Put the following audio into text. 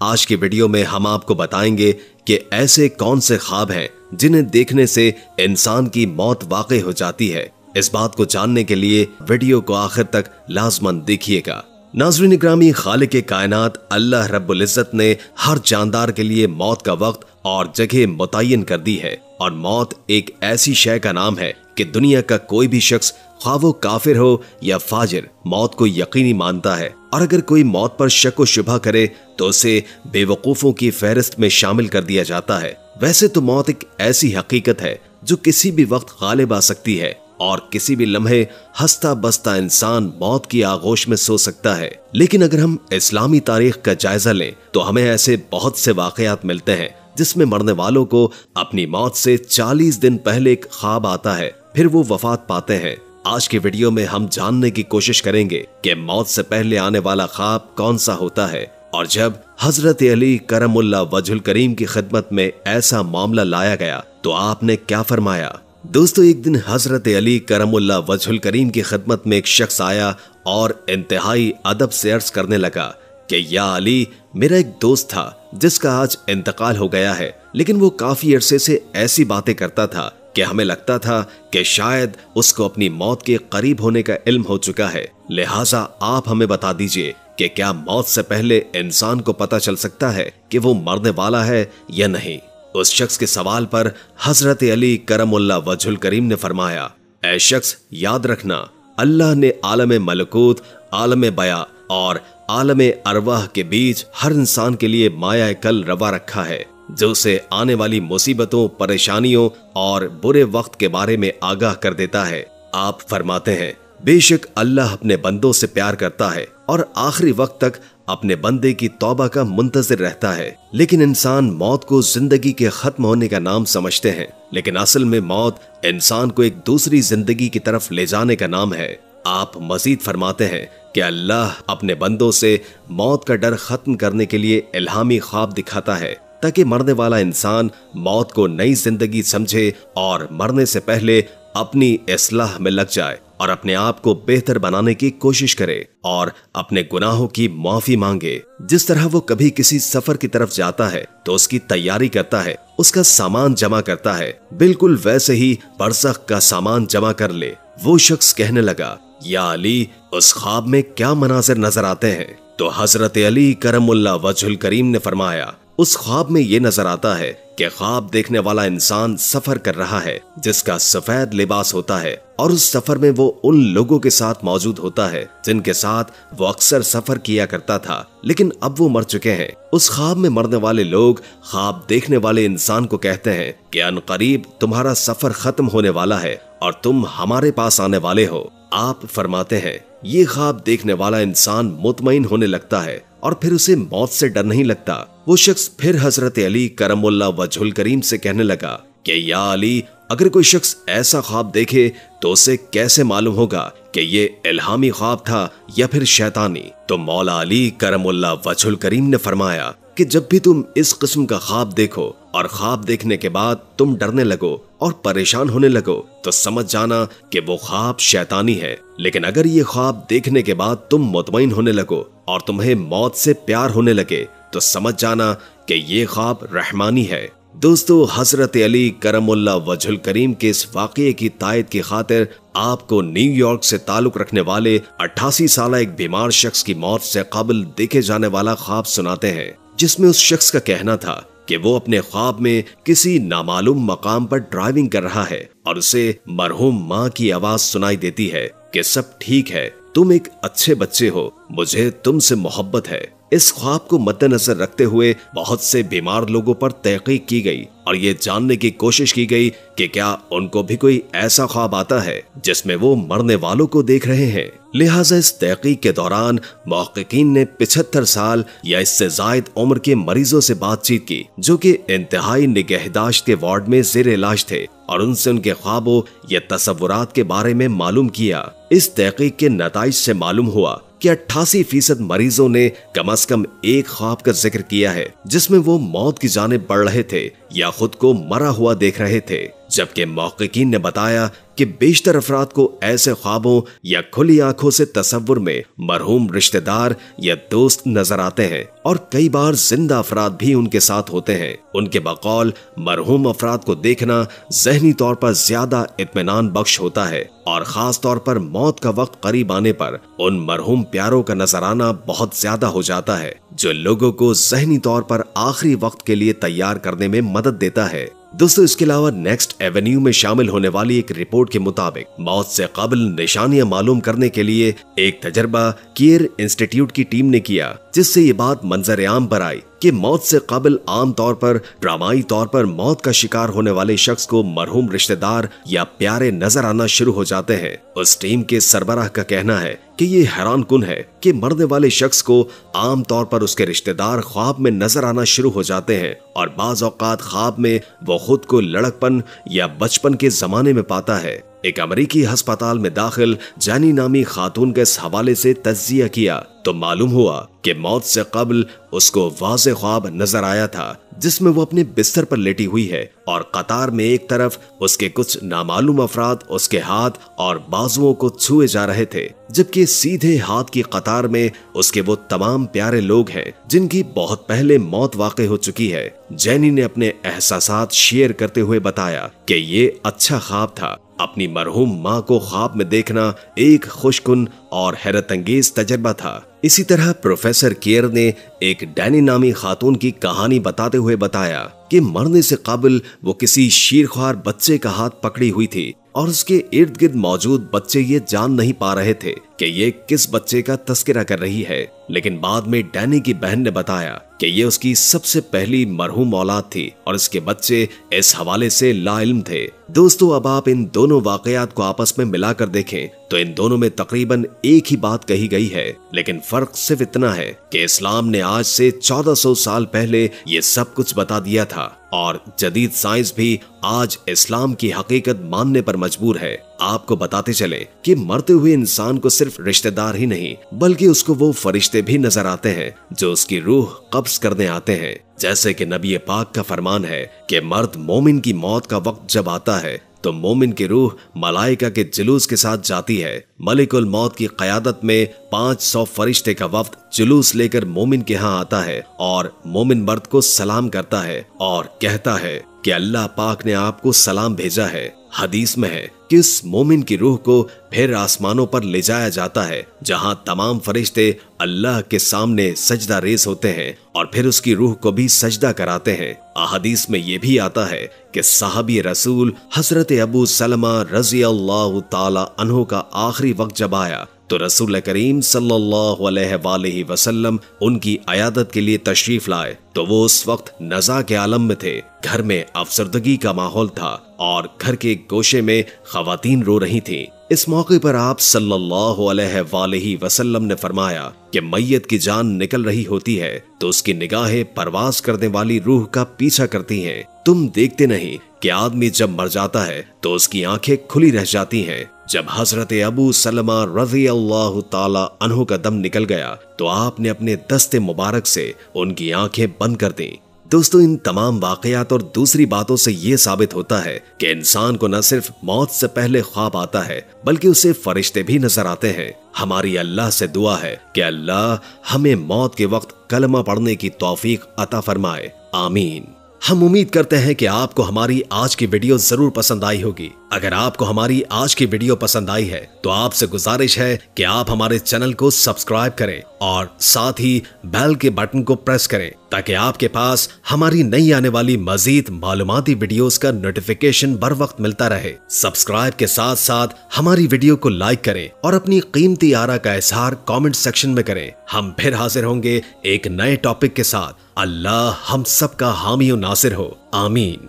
आज की वीडियो में हम आपको बताएँगे कि ऐसे कौन से ख्वाब हैं जिन्हें देखने से इंसान की मौत वाकई हो जाती है। इस बात को जानने के लिए वीडियो को आखिर तक लाजमन देखिएगा। नाजरीन ग्रामी खाल के कायनात, अल्लाह रब्बुल इज़्ज़त ने हर जानदार के लिए मौत का वक्त और जगह मुतयन कर दी है और मौत एक ऐसी शय का नाम है कि दुनिया का कोई भी शख्स ख्वा काफिर हो या फाजिर, मौत को यकीनी मानता है। और अगर कोई मौत पर शक व शुभा करे तो उसे बेवकूफों की फहरिस्त में शामिल कर दिया जाता है। वैसे तो मौत एक ऐसी हकीकत है, जो किसी भी वक्त गालिब आ सकती है, और किसी भी लम्हे हंसता बसता इंसान मौत की आगोश में सो सकता है। लेकिन अगर हम इस्लामी तारीख का जायजा लें तो हमें ऐसे बहुत से वाकयात मिलते हैं, जिसमें मरने वालों को अपनी मौत से 40 दिन पहले एक ख्वाब आता है, फिर वो वफात पाते हैं। आज की वीडियो में हम जानने की कोशिश करेंगे कि मौत से पहले आने वाला ख्वाब कौन सा होता है। और जब हज़रत अली करमुल्ला वजुल करीम की खिदमत में ऐसा मामला लाया गया तो आपने क्या फरमाया? दोस्तों, एक दिन हज़रत अली करमुल्ला वजुल करीम की खिदमत में एक शख्स आया और इंतहाई अदब से अर्ज़ करने लगा कि, या अली, मेरा एक दोस्त था जिसका आज इंतकाल हो गया है, लेकिन वो काफ़ी अरसे से ऐसी बातें करता था कि हमें लगता था कि शायद उसको अपनी मौत के करीब होने का इल्म हो चुका है। लिहाजा आप हमें बता दीजिए कि क्या मौत से पहले इंसान को पता चल सकता है कि वो मरने वाला है या नहीं? उस शख्स के सवाल पर हज़रत अली करमुल्ला वजुल करीम ने फरमाया, ऐ शख्स, याद रखना, अल्लाह ने आलम मलकूत, आलम बया और आलम अरवाह के बीच हर इंसान के लिए माया कल रवा रखा है। जो उसे आने वाली मुसीबतों, परेशानियों और बुरे वक्त के बारे में आगाह कर देता है। आप फरमाते हैं, बेशक अल्लाह अपने बंदों से प्यार करता है और आखिरी वक्त तक अपने बंदे की तौबा का मुंतजर रहता है। लेकिन इंसान मौत को ज़िंदगी के खत्म होने का नाम समझते हैं। लेकिन असल में मौत इंसान को एक दूसरी ज़िंदगी की तरफ़ ले जाने का नाम है। आप मजीद फरमाते हैं कि अल्लाह अपने बंदों से मौत का डर खत्म करने के लिए इल्हामी ख्वाब दिखाता है। ताकि मरने वाला इंसान मौत को नई ज़िंदगी समझे और मरने से पहले अपनी इसलाह में लग जाए और अपने आप को बेहतर बनाने की कोशिश करे और अपने गुनाहों की माफ़ी मांगे। जिस तरह वो कभी किसी सफ़र की तरफ़ जाता है तो उसकी तैयारी करता है, उसका सामान जमा करता है। बिल्कुल वैसे ही बरसख का सामान जमा कर ले, वो शख्स कहने लगा, या अली, उस ख्वाब में क्या मनाजिर नज़र आते हैं? तो हज़रत अली करमुल्ला वजुल करीम ने फरमाया उस ख्वाब में ये नज़र आता है कि ख्वाब देखने वाला इंसान सफ़र कर रहा है, जिसका सफ़ेद लिबास होता है, और उस सफ़र में वो उन लोगों के साथ मौजूद होता है, जिनके साथ वो अक्सर सफ़र किया करता था, लेकिन अब वो मर चुके हैं। उस ख्वाब में मरने वाले लोग ख्वाब देखने वाले इंसान को कहते हैं कि अन करीब तुम्हारा सफ़र खत्म होने वाला है और तुम हमारे पास आने वाले हो। आप फरमाते हैं, ये ख्वाब देखने वाला इंसान मुतमिन होने लगता है और फिर उसे मौत से डर नहीं लगता। वो शख्स फिर हज़रत अली करमुल्ला वजुल करीम से कहने लगा कि, या अली, अगर कोई शख्स ऐसा ख्वाब देखे तो उसे कैसे मालूम होगा कि ये इल्हामी ख्वाब था या फिर शैतानी? तो मौला अली करमुल्ला वजुल करीम ने फरमाया कि, जब भी तुम इस किस्म का ख्वाब देखो और ख्वाब देखने के बाद तुम डरने लगो और परेशान होने लगो। तो समझ जाना कि वो ख्वाब शैतानी है। लेकिन अगर ये ख्वाब देखने के बाद तुम मुतमिन होने लगो और तुम्हें मौत से प्यार होने लगे तो समझ जाना कि ये ख्वाब रहमानी है। दोस्तों, हज़रत अली करमुल्ला वजुल करीम के इस वाक़े की तायद की खातिर आपको न्यूयॉर्क से ताल्लुक रखने वाले अट्ठासी साल एक बीमार शख्स की मौत से कबल देखे जाने वाला ख्वाब सुनाते हैं, जिसमें उस शख्स का कहना था कि वो अपने ख्वाब में किसी नामालूम मकाम पर ड्राइविंग कर रहा है और उसे मरहूम माँ की आवाज़ सुनाई देती है कि सब ठीक है, तुम एक अच्छे बच्चे हो, मुझे तुमसे मोहब्बत है। इस ख्वाब को मद्देनजर रखते हुए बहुत से बीमार लोगों पर तहकीक की गई और ये जानने की कोशिश की गई कि क्या उनको भी कोई ऐसा ख्वाब आता है जिसमें वो मरने वालों को देख रहे हैं। लिहाजा इस तहकीक के दौरान महकिन ने पिछहत्तर साल या इससे जायद उम्र के मरीजों से बातचीत की, जो कि इंतहाई निगहदाश्त के वार्ड में जेर इलाज थे और उनसे उनके ख्वाबों या तस्वुरात के बारे में मालूम किया। इस तहकीक के नतज से मालूम हुआ कि अट्ठासी फ़ीसद मरीजों ने कम अज कम एक ख्वाब का ज़िक्र किया है, जिसमें वो मौत की जाने बढ़ रहे थे या खुद को मरा हुआ देख रहे थे। जबकि मौकिन ने बताया कि बेशतर अफराद को ऐसे ख्वाबों या खुली आँखों से तस्वुर में मरहूम रिश्तेदार या दोस्त नज़र आते हैं। और कई बार ज़िंदा अफराद भी उनके साथ होते हैं। उनके बकौल मरहूम अफराद को देखना जहनी तौर पर ज़्यादा इतमान बख्श होता है। और खास तौर पर मौत का वक्त करीब आने पर उन मरहूम प्यारों का नज़र आना बहुत ज़्यादा हो जाता है, जो लोगों को जहनी तौर पर आखिरी वक्त के लिए तैयार करने में मदद देता है। दोस्तों इसके अलावा नेक्स्ट एवेन्यू में शामिल होने वाली एक रिपोर्ट के मुताबिक, मौत से कबल निशानियाँ मालूम करने के लिए एक तजर्बा केयर इंस्टीट्यूट की टीम ने किया, जिससे ये बात मंजर आम पर आई। कि मौत से कबल आम तौर पर, ड्रामाई तौर पर मौत का शिकार होने वाले शख्स को मरहूम रिश्तेदार या प्यारे नज़र आना शुरू हो जाते हैं। उस टीम के सरबराह का कहना है कि ये हैरान कुन है कि मरने वाले शख्स को आम तौर पर उसके रिश्तेदार ख्वाब में नज़र आना शुरू हो जाते हैं और बाज औकात ख्वाब में वो खुद को लड़कपन या बचपन के जमाने में पाता है। एक अमरीकी अस्पताल में दाखिल जानी नामी खातून के इस हवाले से तजिया किया तो मालूम हुआ कि मौत से कबल उसको वाज ख्वाब नज़र आया था, जिसमें वो अपने बिस्तर पर लेटी हुई है और कतार में एक तरफ़ उसके कुछ नामालूम अफराद उसके हाथ और बाजुओं को छुए जा रहे थे, जबकि सीधे हाथ की कतार में उसके वो तमाम प्यारे लोग हैं, जिनकी बहुत पहले मौत वाक़ हो चुकी है। जैनी ने अपने एहसास शेयर करते हुए बताया कि ये अच्छा ख्वाब था। अपनी मरहूम माँ को ख्वाब में देखना एक खुशकुन और हैरत अंगेज तजर्बा था। इसी तरह प्रोफेसर केयर ने एक डैनी नामी खातून की कहानी बताते हुए बताया कि मरने से काबिल वो किसी शीरख्वार बच्चे का हाथ पकड़ी हुई थी और उसके इर्द गिर्द मौजूद बच्चे ये जान नहीं पा रहे थे कि ये किस बच्चे का तस्करा कर रही है। लेकिन बाद में डैनी की बहन ने बताया कि ये उसकी सबसे पहली मरहूम औलाद थी और इसके बच्चे इस हवाले से लाइल्म थे। दोस्तों, अब आप इन दोनों वाकयात को आपस में मिलाकर देखें तो इन दोनों में तकरीबन एक ही बात कही गई है, लेकिन फ़र्क सिर्फ़ इतना है कि इस्लाम ने आज से 1400 साल पहले ये सब कुछ बता दिया था, और जदीद साइंस भी आज इस्लाम की हकीकत मानने पर मजबूर है। आपको बताते चले कि मरते हुए इंसान को सिर्फ़ रिश्तेदार ही नहीं, बल्कि उसको वो फरिश्ते भी नज़र आते हैं, जो उसकी रूह कब्ज करने आते हैं। जैसे कि नबी पाक का फरमान है कि मर्द मोमिन की मौत का वक्त जब आता है तो मोमिन की रूह मलाइका के जुलूस के साथ जाती है। मलिकुल मौत की क्यादत में पाँच सौ फरिश्ते का वक्त जुलूस लेकर मोमिन के यहाँ आता है और मोमिन मर्द को सलाम करता है और कहता है कि अल्लाह पाक ने आपको सलाम भेजा है। हदीस में है कि मोमिन की रूह को फिर आसमानों पर ले जाया जाता है, जहाँ तमाम फरिश्ते अल्लाह के सामने सजदा रेस होते हैं और फिर उसकी रूह को भी सजदा कराते हैं। अहदीस में ये भी आता है कि साहबी रसूल हज़रत अबू सलमा रज़ी अल्लाह तहो का आखिरी वक्त जब आया तो रसूल करीम सल्लल्लाहु अलैहि वसल्लम उनकी अयादत के लिए तशरीफ़ लाए तो वो उस वक्त नजा के आलम में थे। घर में अफसरदगी का माहौल था। और घर के गोशे में खातन रो रही थीं। इस मौके पर आप सल्लल्लाहु अलैहि वसल्लम ने फरमाया कि मैयत की जान निकल रही होती है तो उसकी निगाहें परवास करने वाली रूह का पीछा करती हैं। तुम देखते नहीं कि आदमी जब मर जाता है तो उसकी आँखें खुली रह जाती हैं जब हज़रत अबू सलमा रज़ी अल्लाह तहो का दम निकल गया तो आपने अपने दस्ते मुबारक से उनकी आँखें बंद कर दी दोस्तों, इन तमाम वाकयात और दूसरी बातों से ये साबित होता है कि इंसान को न सिर्फ़ मौत से पहले ख्वाब आता है, बल्कि उसे फरिश्ते भी नज़र आते हैं। हमारी अल्लाह से दुआ है कि अल्लाह हमें मौत के वक्त कलमा पढ़ने की तौफीक अता फरमाए। आमीन। हम उम्मीद करते हैं कि आपको हमारी आज की वीडियो ज़रूर पसंद आई होगी। अगर आपको हमारी आज की वीडियो पसंद आई है तो आपसे गुजारिश है कि आप हमारे चैनल को सब्सक्राइब करें और साथ ही बेल के बटन को प्रेस करें, ताकि आपके पास हमारी नई आने वाली मजीद मालूमती वीडियोस का नोटिफिकेशन बर वक्त मिलता रहे। सब्सक्राइब के साथ साथ हमारी वीडियो को लाइक करें और अपनी कीमती आरा का इजहार कमेंट सेक्शन में करें। हम फिर हाजिर होंगे एक नए टॉपिक के साथ। अल्लाह हम सब का हामी नासिर हो। आमीन।